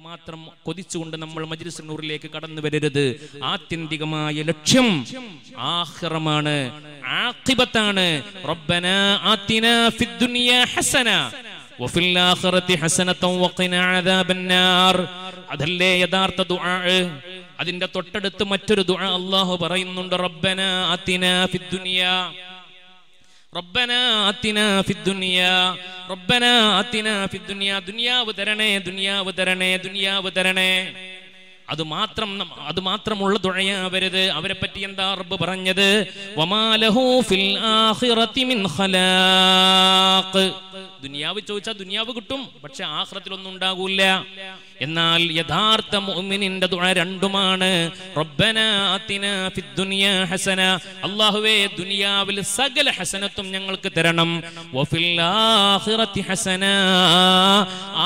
മാത്രം കൊതിച്ചുകൊണ്ട് നമ്മൾ മജ്ലിസ് നൂറിലേക്ക് കടന്നു വരരുത്. ആത്യന്തികമായ ലക്ഷ്യം ആഖിറമാണ് ആഖിബത്താണ്. റബ്ബന ആതിനാ ഫിദ്ദുനിയ ഹസന. അതല്ലേ യഥാർത്ഥ ദുആ? അതിന്റെ തൊട്ടടുത്ത് മറ്റൊരു ദുആ അല്ലാഹു പറയുന്നുണ്ട് റബ്ബന ആതിനാ ഫിദ് ദുനിയാ. റബ്ബനാ ആതിനാ ഫിദ്ദുനിയാ റബ്ബനാ ആതിനാ ഫിദ്ദുനിയാ ദുനിയാവ് തരണേ ദുനിയാവ് തരണേ ദുനിയാവ് തരണേ. അത് മാത്രം അത് മാത്രമുള്ള ദുഴയാവരുത് അവരെ പറ്റി എന്താ റബ്ബ് പറഞ്ഞത്? വമാലഹു ഫിൽ ആഖിറതി മിൻ ഖലാഖ്. ദുനിയാവ് ചോദിച്ചാൽ ദുനിയാവ് കിട്ടും പക്ഷെ ആഹ്റത്തിലൊന്നും ഉണ്ടാകൂല എന്നാൽ യഥാർത്ഥ മുഅ്മിനിന്റെ ദുആ രണ്ടുമാണ്. റബ്ബന ദുനിയാ ഹസന. അല്ലാഹുവേ ദുനിയാവിൽ സകല ഹസനത്തും ഞങ്ങൾക്ക് തരണം. വഫിൽ ആഖിറതി ഹസന.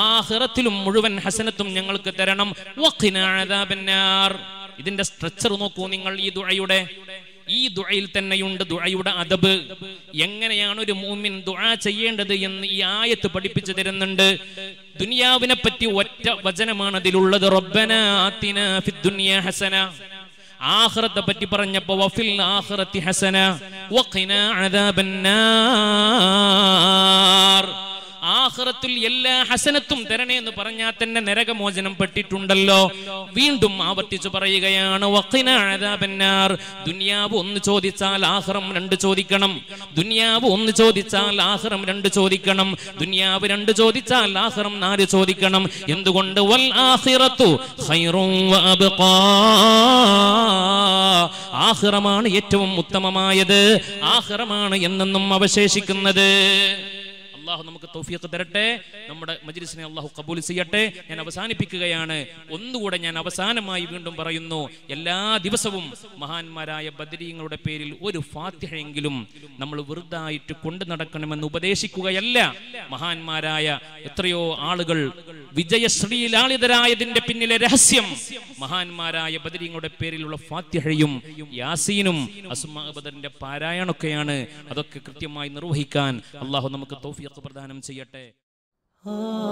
ആഖിറത്തിലും മുഴുവൻ ഹസനത്തും ഞങ്ങൾക്ക് തരണം. ഇതിന്റെ സ്ട്രക്ചർ നോക്കൂ നിങ്ങൾ ഈ ദുആയുടെ. ഈ ദുഴയിൽ തന്നെയുണ്ട് ദുഴയുടെ അദബ്. എങ്ങനെയാണ് ഒരു മൂമിൻ ദുഴ ചെയ്യേണ്ടത് എന്ന് ഈ ആയത്ത് പഠിപ്പിച്ചു തരുന്നുണ്ട്. ദുനിയാവിനെ പറ്റി ഒറ്റ വചനമാണ് അതിലുള്ളത്. റബ്ബന ഫിദ്ദുനിയാ ഹസന. ആഖിറത്തെ പറ്റി പറഞ്ഞപ്പോ വഫിൽ ആഖിറത്തി ഹസന. വഖിന ആഖിറത്തിൽ എല്ലാ ഹസനത്തും തരണേ എന്ന് പറഞ്ഞാൽ തന്നെ നരകമോചനം പെട്ടിട്ടുണ്ടല്ലോ. വീണ്ടും ആവർത്തിച്ചു പറയുകയാണ് ദുനിയാവ് ഒന്ന് ചോദിച്ചാൽ ആഹ്റം രണ്ട് ചോദിക്കണം. ദുനിയാവ് ഒന്ന് ചോദിച്ചാൽ ആഹ്റം രണ്ട് ചോദിക്കണം. ദുനിയാവ് രണ്ട് ചോദിച്ചാൽ ആഹ്റം നാല് ചോദിക്കണം. എന്തുകൊണ്ട്? വൽ ആഖിറത്തു ആഹ്റമാണ് ഏറ്റവും ഉത്തമമായത്. ആഹ്റമാണ് എന്നെന്നും അവശേഷിക്കുന്നത്. അള്ളാഹു നമുക്ക് തൗഫീഖ് തരട്ടെ. നമ്മുടെ മജ്ലിസിനെ അള്ളാഹു കബൂൽ ചെയ്യട്ടെ. ഞാൻ അവസാനിപ്പിക്കുകയാണ്. ഒന്നുകൂടെ ഞാൻ അവസാനമായി വീണ്ടും പറയുന്നു. എല്ലാ ദിവസവും മഹാന്മാരായ ബദരീങ്ങളുടെ പേരിൽ ഒരു ഫാത്തിഹയെങ്കിലും നമ്മൾ വെറുതായിട്ട് കൊണ്ടു നടക്കണമെന്ന് ഉപദേശിക്കുകയല്ല. മഹാന്മാരായ എത്രയോ ആളുകൾ വിജയശ്രീലാളിതരായതിന്റെ പിന്നിലെ രഹസ്യം. മഹാന്മാരായ ബദരിങ്ങളുടെ പേരിലുള്ള ഫാത്തിഹയും യാസീനും അസുമാ ബദറിന്റെ പാരായണൊക്കെയാണ്. അതൊക്കെ കൃത്യമായി നിർവഹിക്കാൻ അള്ളാഹു നമുക്ക് തോഫിയൊക്കെ പ്രദാനം ചെയ്യട്ടെ. ah